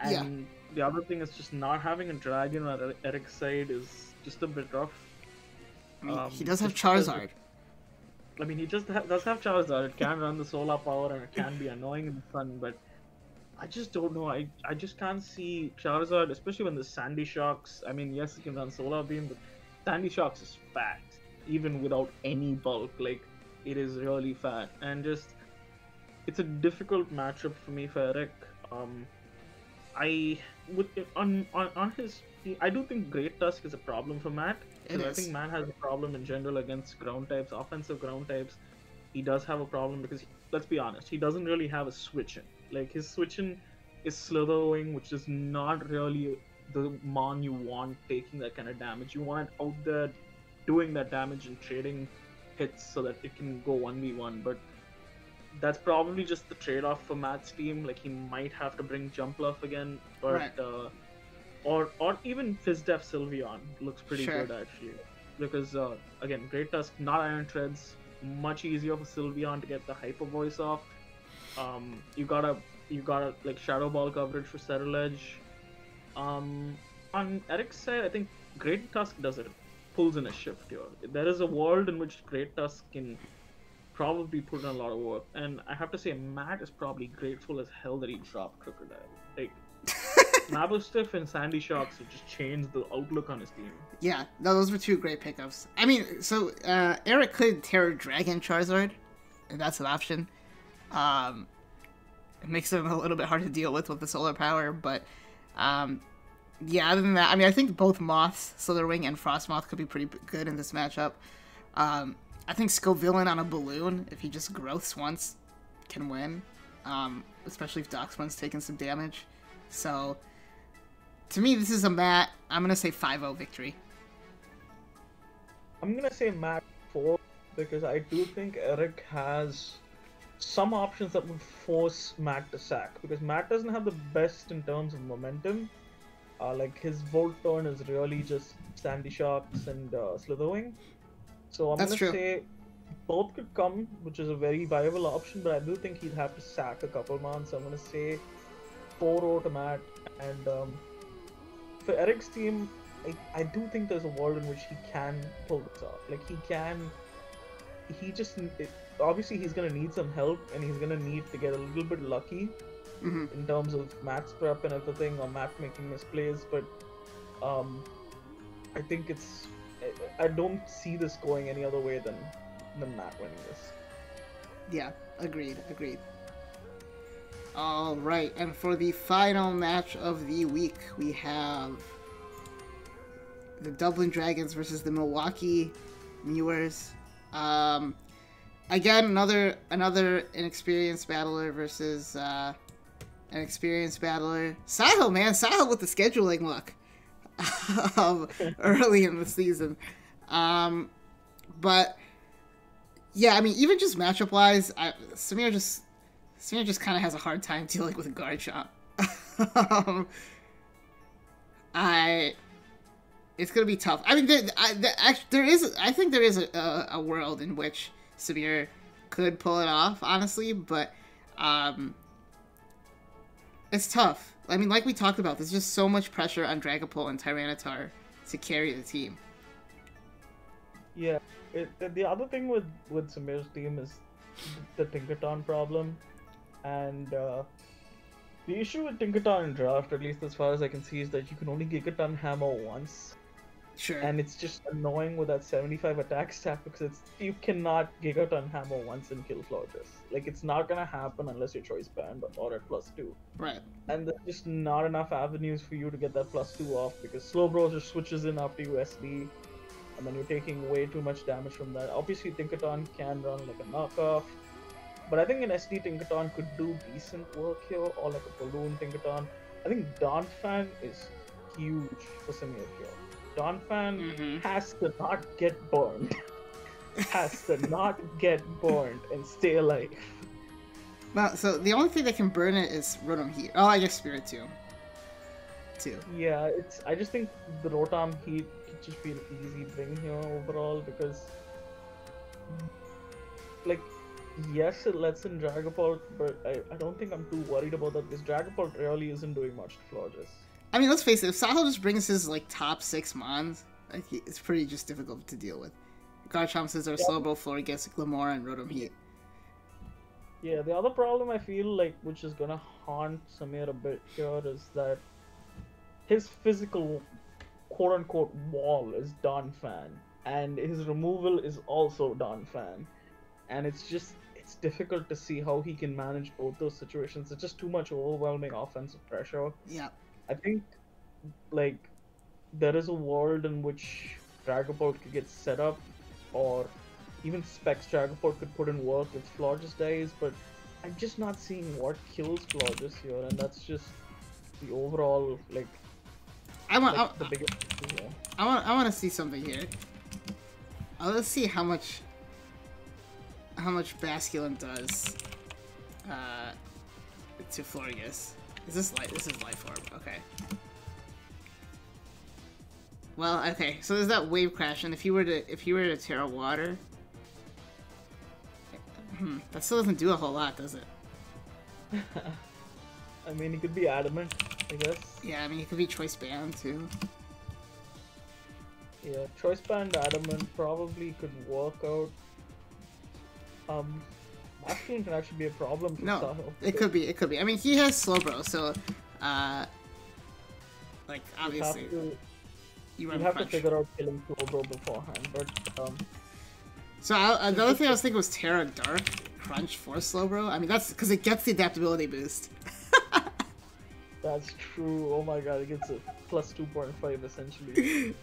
And Yeah. the other thing is just not having a dragon on Eric's side is just a bit rough. I mean, um, he does have Charizard. I mean, he just ha- does have Charizard. It can run the solar power and it can be annoying in the sun, but I just don't know. I I just can't see Charizard, especially when the Sandy Shocks. I mean, yes, it can run solar beam, but Sandy Shocks is fat, even without any bulk. Like, it is really fat, and just it's a difficult matchup for me for Eric. Um, I would on on on his. I do think Great Tusk is a problem for Matt. It I think Man has a problem in general against ground types, offensive ground types. He does have a problem because, let's be honest, he doesn't really have a switch in. Like, his switch in is Slitherwing, which is not really the Mon you want taking that kind of damage. You want it out there doing that damage and trading hits so that it can go 1v1, but that's probably just the trade-off for Matt's team. Like he might have to bring Jumpluff again, but Right. uh, or or even Fizdef Sylveon looks pretty Sure. good actually. Because uh, again, Great Tusk, not Iron Treads, much easier for Sylveon to get the Hyper Voice off. Um, you gotta you gotta like Shadow Ball coverage for Ceruledge. Um, on Eric's side, I think Great Tusk does it, pulls in a shift here. There is a world in which Great Tusk can probably put in a lot of work, and I have to say, Matt is probably grateful as hell that he dropped Krookodile. Like, Mabosstiff and Sandy Shocks have just changed the outlook on his team. Yeah, no, those were two great pickups. I mean, so uh, Eric could Tera Dragon Charizard, and that's an option. Um, it makes him a little bit hard to deal with with the solar power, but um, yeah, other than that, I mean, I think both Moths, Slitherwing, and Frostmoth could be pretty good in this matchup. Um, I think Scovillain on a balloon, if he just growths once, can win, um, especially if Doxman's taking some damage. So, to me, this is a mat. I'm gonna say 5-0 victory. I'm gonna say Matt four because I do think Eric has some options that would force Matt to sack because Matt doesn't have the best in terms of momentum. Uh, like his Volt turn is really just Sandy Shocks and uh, Slitherwing. So I'm That's gonna true. say both could come, which is a very viable option, but I do think he'd have to sack a couple months. I'm gonna say 4-0 to Matt and um, for Eric's team, I, I do think there's a world in which he can pull this off. Like he can, he just it, obviously he's gonna need some help and he's gonna need to get a little bit lucky hmm in terms of Matt's prep and everything or Matt making misplays. But um, I think it's I, I don't see this going any other way than than Matt winning this. Yeah, agreed, agreed. All right, and for the final match of the week, we have the Dublin Dragons versus the Milwaukee Mewers. Um, again, another another inexperienced battler versus uh, an experienced battler. Sahil, man, Sahil with the scheduling luck um, early in the season. Um, but yeah, I mean, even just matchup wise, I, Samir just Samir just kind of has a hard time dealing with Garchomp. um, I, it's gonna be tough. I mean, there, I, there, act- there is, I think there is a, a, a world in which Samir could pull it off, honestly, but um, it's tough. I mean, like we talked about, there's just so much pressure on Dragapult and Tyranitar to carry the team. Yeah, it, the- the other thing with with Samir's team is the Tinkaton problem, and uh, the issue with Tinkaton in draft, at least as far as I can see, is that you can only Gigaton Hammer once, Sure. and it's just annoying with that 75 attack stat because it's you cannot Gigaton Hammer once and kill Florges. Like it's not gonna happen unless your choice band but or at plus two, right. and there's just not enough avenues for you to get that plus two off because Slowbro just switches in after you SD and then you're taking way too much damage from that. Obviously, Tinkaton can run like a knockoff, but I think an SD Tinkaton could do decent work here, or like a balloon Tinkaton. I think Donphan is huge for Samir here. Donphan Mhm. has to not get burned. has to not get burned and stay alive. Well, so the only thing that can burn it is Rotom Heat. Oh, I guess Spiritomb. Too. Yeah, it's. I just think the Rotom Heat could just be an easy bring here overall because, like, yes, it lets in Dragapult, but I, I don't think I'm too worried about that because Dragapult really isn't doing much to Florges. I mean, let's face it. If Sahil just brings his like top six mons, like he- it's pretty just difficult to deal with. Garchomp Scizor, Yeah. Slowbro, Florges, Glimmora, and Rotom Heat. Yeah, the other problem I feel like, which is gonna haunt Samir a bit here, is that his physical quote unquote wall is Donphan, and his removal is also Donphan. And it's just, it's difficult to see how he can manage both those situations. It's just too much overwhelming offensive pressure. Yeah. I think, like, there is a world in which Dragapult could get set up, or even Specs Dragapult could put in work if Florges dies, but I'm just not seeing what kills Florges here, and that's just the overall, like, I want. like I, the biggest. I want. I want to see something here. Uh, let's see how much how much Basculin does uh, to Florges. Is this light? This is life orb. Okay. Well, okay. So there's that wave crash, and if you were to if you were to Tera Water, hmm, that still doesn't do a whole lot, does it? I mean, it could be adamant, I guess. Yeah, I mean, it could be choice band too. Yeah, choice band adamant probably could work out. Um, Basculin can actually be a problem for No, Sahil. it could be. It could be. I mean, he has Slowbro, so uh, like You have obviously to, you have to figure out killing Slowbro beforehand, but um, So I, another thing I was thinking was Tera Dark Crunch for Slowbro. I mean, that's because it gets the adaptability boost. that's true. Oh my god, it gets a plus 2.5 essentially.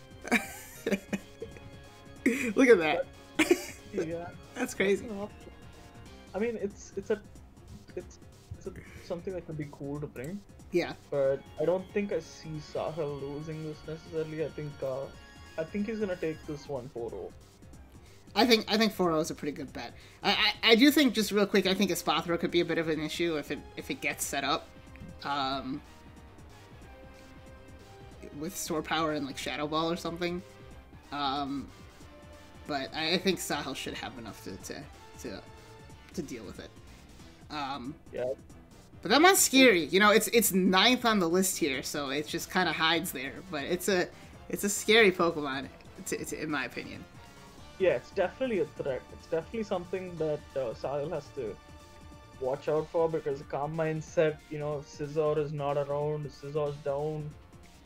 Look at that. yeah. That's crazy. I mean, it's it's a it's it's a, something that could be cool to bring, Yeah. but I don't think I see Sahil losing this necessarily. I think uh, I think he's gonna take this one 4-0. I think I think 4 is a pretty good bet. I, I I do think just real quick, I think Espathra could be a bit of an issue if it if it gets set up. Um with store power and like Shadow Ball or something. Um but I, I think Sahil should have enough to, to to to deal with it. Um Yeah, but that one's scary. You know, it's it's ninth on the list here, so it just kind of hides there. But it's a it's a scary Pokemon, to, to, in my opinion. yeah, it's definitely a threat. It's definitely something that uh, Sahil has to watch out for because a calm mindset, you know, Scizor is not around, Scizor's down.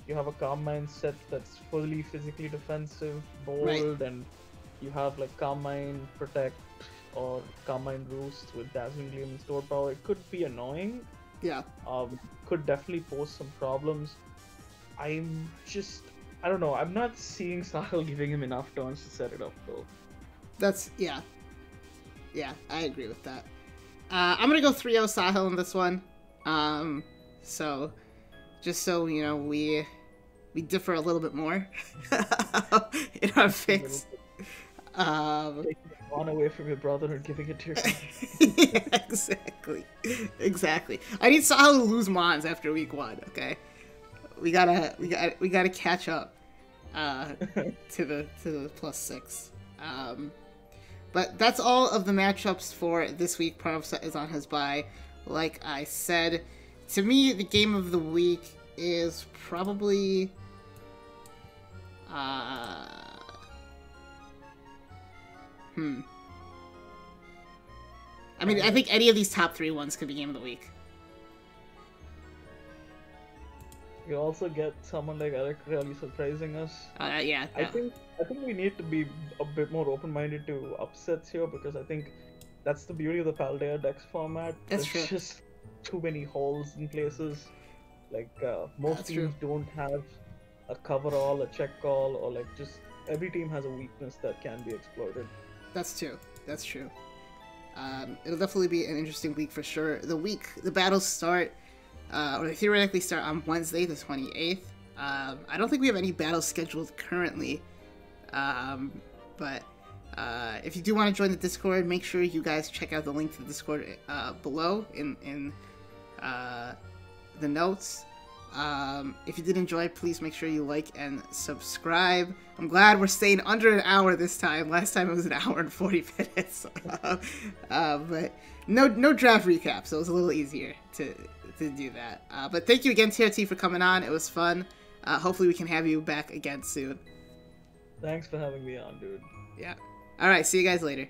You have a calm mindset that's fully physically defensive, bold, Right. and you have like calm mind, protect, or calm mind roost with dazzling gleam and store power. It could be annoying. Yeah, Um, could definitely pose some problems. I'm just, I don't know. I'm not seeing Sahil giving him enough turns to set it up though. that's yeah, yeah. I agree with that. Uh, I'm gonna go 3-0 Sahil in this one. Um, so just so you know, we we differ a little bit more in our picks. Um, one away from your brother and giving it to your exactly. Exactly. I need Sahil to lose Mons after week one, okay? We gotta we gotta we gotta catch up uh to the to the plus six. Um but that's all of the matchups for this week. Pranav is on his bye. Like I said, to me the game of the week is probably uh hmm I mean, I think any of these top three ones could be game of the week. You also get someone like Eric really surprising us. Uh, yeah, I yeah. think I think we need to be a bit more open-minded to upsets here because I think that's the beauty of the Paldea Dex format. That's There's true. just too many holes in places. Like uh, most That's teams don't have a cover all, a check call, or like just every team has a weakness that can be exploited. That's true. That's true. Um, it'll definitely be an interesting week for sure. The week, the battles start, uh, or theoretically start on Wednesday, the 28th. Um, I don't think we have any battles scheduled currently, um, but uh, if you do want to join the Discord, make sure you guys check out the link to the Discord uh, below in in uh, the notes. Um, if you did enjoy, please make sure you like and subscribe. I'm glad we're staying under an hour this time. Last time it was an hour and 40 minutes. uh, but no no draft recap, so it was a little easier to, to do that. Uh, but thank you again, TRT, for coming on. It was fun. Uh, hopefully, we can have you back again soon. Thanks for having me on, dude. Yeah. All right. See you guys later.